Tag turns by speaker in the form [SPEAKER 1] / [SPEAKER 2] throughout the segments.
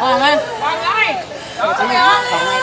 [SPEAKER 1] พอไหม
[SPEAKER 2] วางไง
[SPEAKER 1] ของ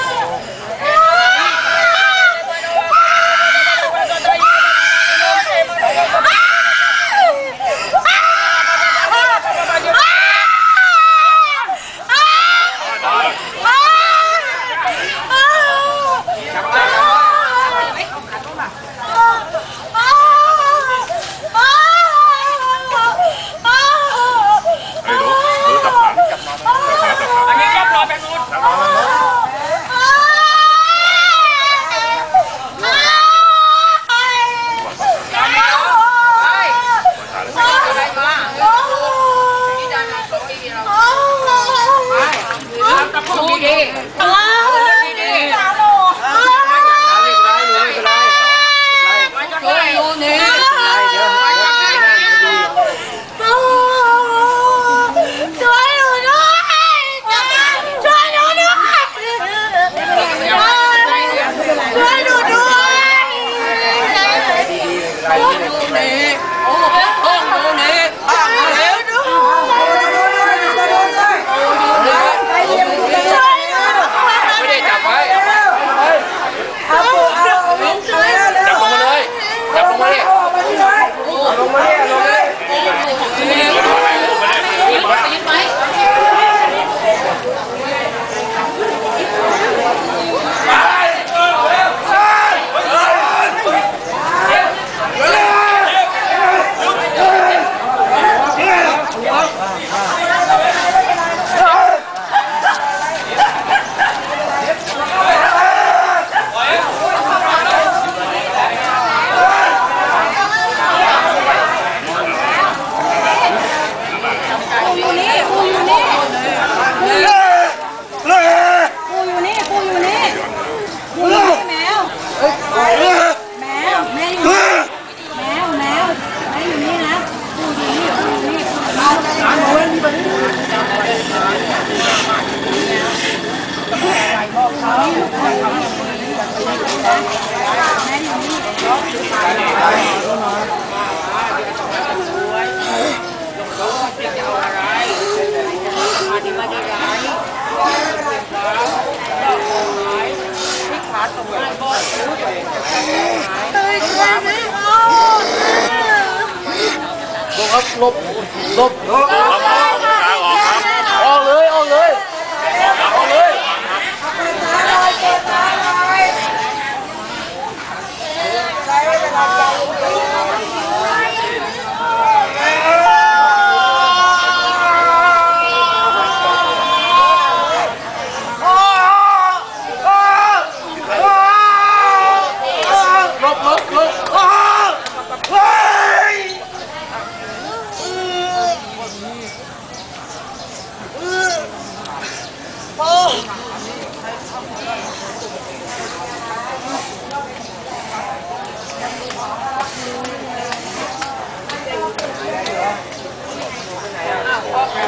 [SPEAKER 1] ครับลบลบา
[SPEAKER 3] ขาออกครับ
[SPEAKER 1] ออกเลยออกเลยออกเลย ลบลบลบ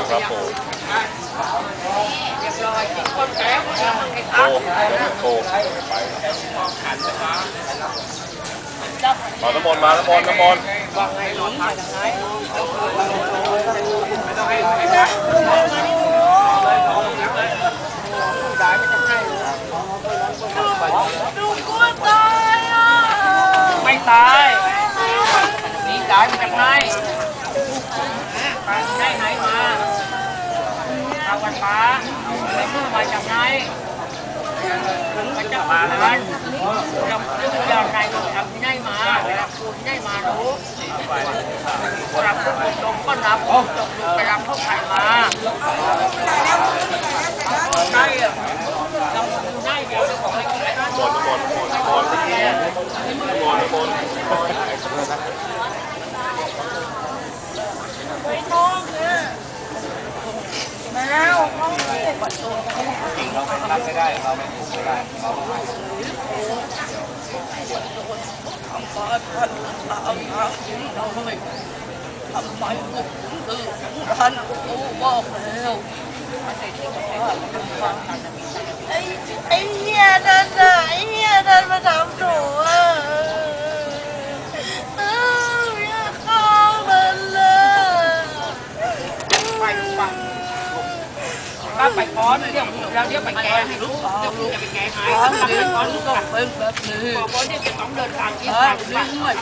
[SPEAKER 3] ครับผม
[SPEAKER 2] คนแก่คนยังไอ้
[SPEAKER 3] โอ้
[SPEAKER 2] ตา
[SPEAKER 3] โอ้มาน้ำมนต์มาน้ำมนต์น้ำมนต์
[SPEAKER 2] ไมาจากไหน
[SPEAKER 4] ดูกลัวตายอะ
[SPEAKER 2] ไม่ตายนี่ตายมาจากไหนไปไหนไหนมาเอาวันป้าไปมือมาจากไหน มาจากป่านั้นเราเรื่องอย่างไรเราทำที่ไหนมาเราพูดที่ไหนมารู้รับผู้ตรงก็รับผู้ตรงไปรับผู้ใครมาใช่อะเราอยู่ได้เดี ยวเราบอะ
[SPEAKER 3] น้ำมนต์น้ำมนต์น้ำมนต์น้ำมนต์น้ำมนต์
[SPEAKER 4] แมว
[SPEAKER 1] ทำไมกูถึงท่านกูบอกแล้ว
[SPEAKER 4] ไอ้ไอ้เหี้ยนั่นน่ะไอ้เหี้ยนั่นมาทำหนูอะเอ้าอย่าฆ่า
[SPEAKER 2] ไปลูกไปป้าไปก่อนเราเดี๋ยวไปแกให้ลูกเดี๋ยวจะไปแกให้ต้องทำเป็นก้อนลูกอะเป็นแบบนี้บอกว่าเนี่ยจะต้องเดินทางที่ทางบ้าน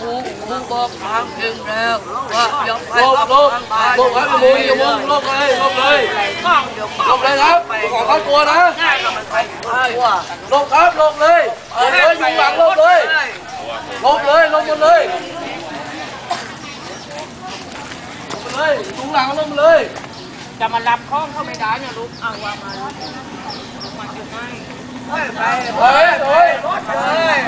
[SPEAKER 5] ครูครูบอกทางเองแล้วว่าอย่าไป
[SPEAKER 1] ลบลบลบครับอย่ามุงอย่ามุงลบเลยลบเลย
[SPEAKER 5] บ้างเดี๋ยว
[SPEAKER 1] ลบเลยครับของครอบครัวนะ
[SPEAKER 5] ง่ายก็มันไปได้ว่า
[SPEAKER 1] ลบครับลบเลยลบเลยอยู่หลังลบเลยลบเลยลบหมดเลยลบเลยอยู่หลังลบเลย
[SPEAKER 2] จะมารับข้องเข้าไม่ได้เนี่ยลูก เอาว่ามามาจุดให้
[SPEAKER 1] เฮ้ยเฮ้ยเฮ้ย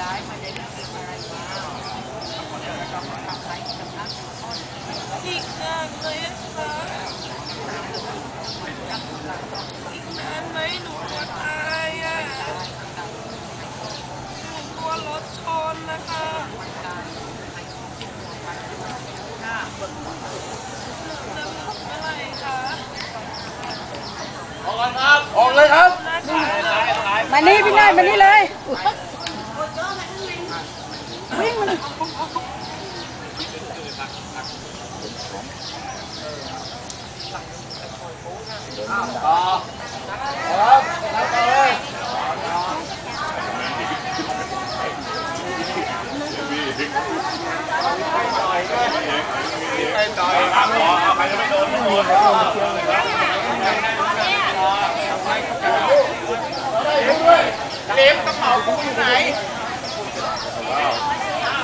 [SPEAKER 6] อีกนานไหมคะอีกนานไหมหนูกลัวตายอะหนูกลัวรถชนนะคะจะหมดเมื่อไหร่คะ
[SPEAKER 1] ออกเลยครับ
[SPEAKER 4] มานี่พี่นายมานี่เลย วิ่งมาเลย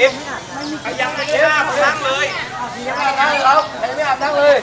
[SPEAKER 1] ยังไม่ได้อาบน้ำเลยยังไม่อาบน้ำครับยังไม่อาบน้ำเลย